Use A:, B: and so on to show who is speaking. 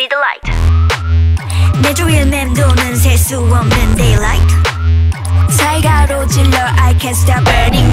A: see the light.
B: 내 주위를 맴도는 셀 수 없는 daylight 살가로 질러 I can't stop burning